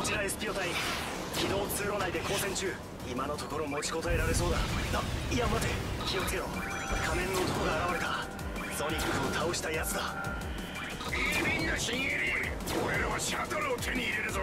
こちら SP 隊機動通路内で交戦中。今のところ持ちこたえられそうだ。ないや待て。気をつけろ仮面の男が現れた。ソニックを倒したやつだ。いいみんな新入り俺らはシャトルを手に入れるぞ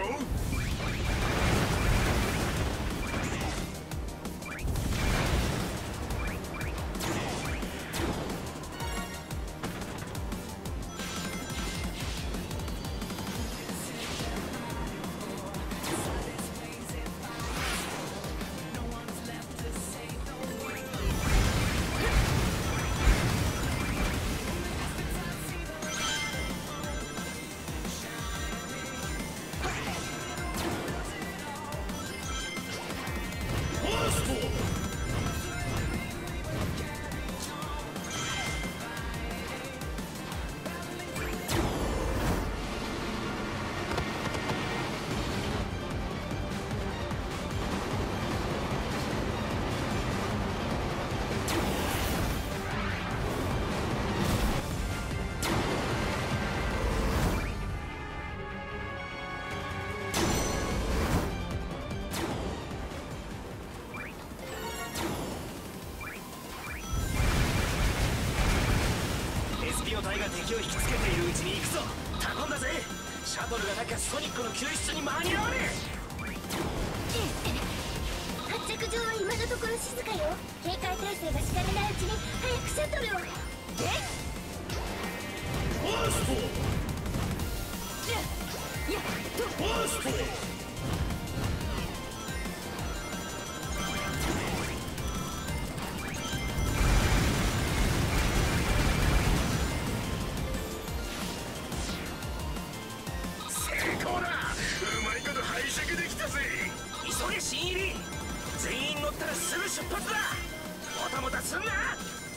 隊が敵を引きつけているうちに行くぞ。頼んだぜ。シャトルがなきゃソニックの救出に間に合わねえ。発着場は今のところ静かよ。警戒態勢が敷かれないうちに早くシャトルを。えファースト。いやファースト急げ新入り。全員乗ったらすぐ出発だ。もたもたすんな。